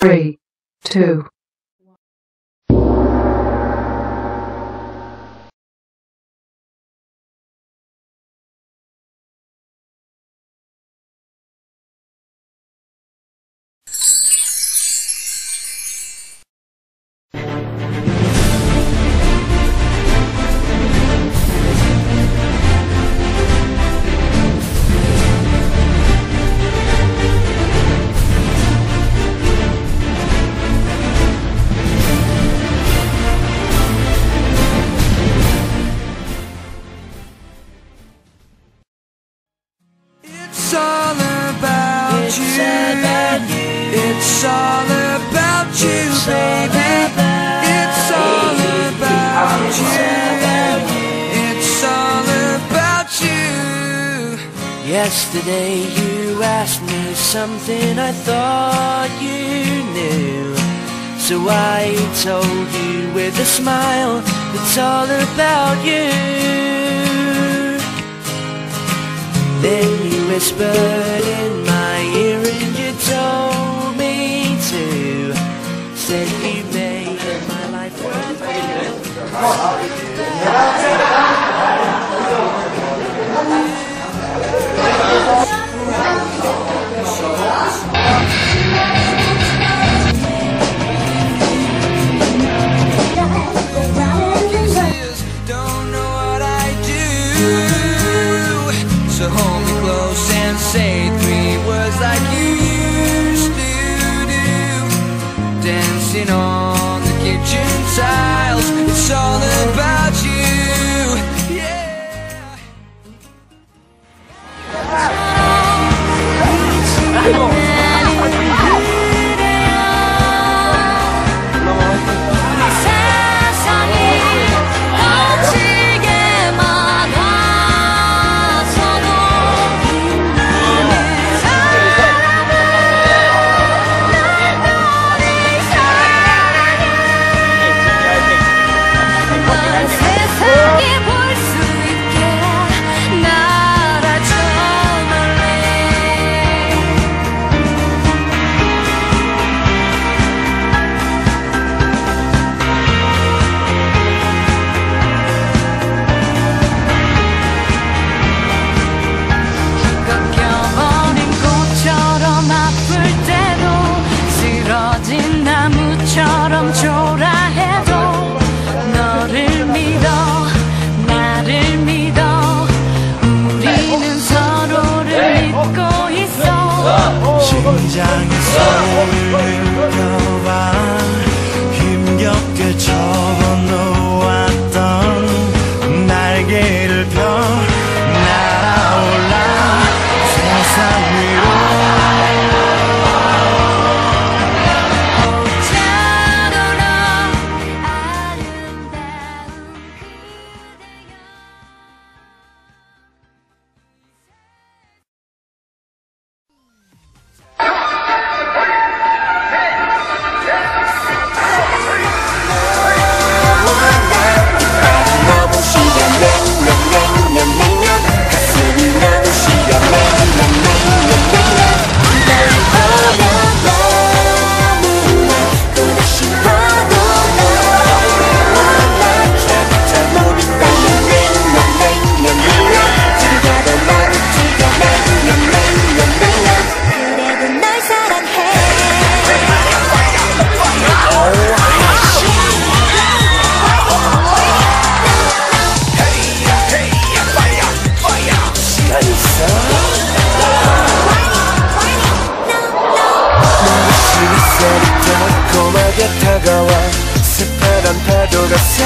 three, two, It's all about you, baby. It's all about you. It's all about you. Yesterday you asked me something I thought you knew. So I told you with a smile, it's all about you. Then you whispered in hold me close and say three words like you used to do. Dancing on. 将一扫 the.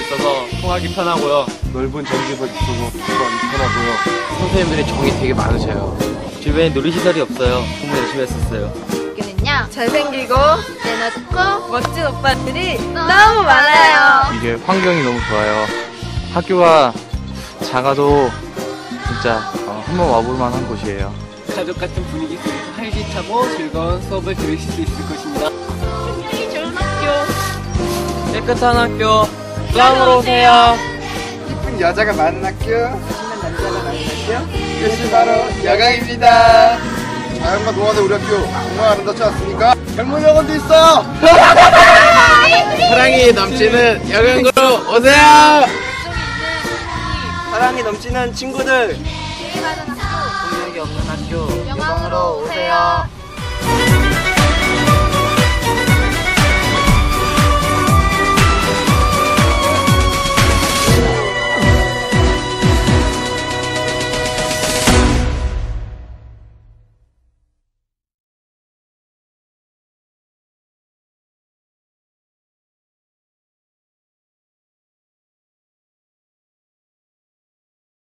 있어서 통하기 편하고요. 넓은 전기가 있어서 통하기 편하고요. 선생님들이 정이 되게 많으셔요. 주변에 놀이시설이 없어요. 공부 열심히 했었어요. 여기는요 잘생기고 좋고 멋진 오빠들이 너무 많아요 이게 환경이 너무 좋아요. 학교가 작아도 진짜 어, 한번 와볼 만한 곳이에요. 가족 같은 분위기 속에서 활기차고 즐거운 수업을 들으실 수 있을 것입니다. 굉장히 좋은 학교 깨끗한 학교, 수학으로 오세요. 이쁜 여자가 많은 학교, 신난 남자가 많은 학교. 이것이 바로 여강입니다. 자연과 동화대 우리 학교 정말 아름답지 않습니까? 젊은 학원도 있어. 사랑이 넘치는 여경으로 오세요. 사랑이 넘치는 친구들. 제일 많은 학교 공력이 없는 학교, 영광으로 오세요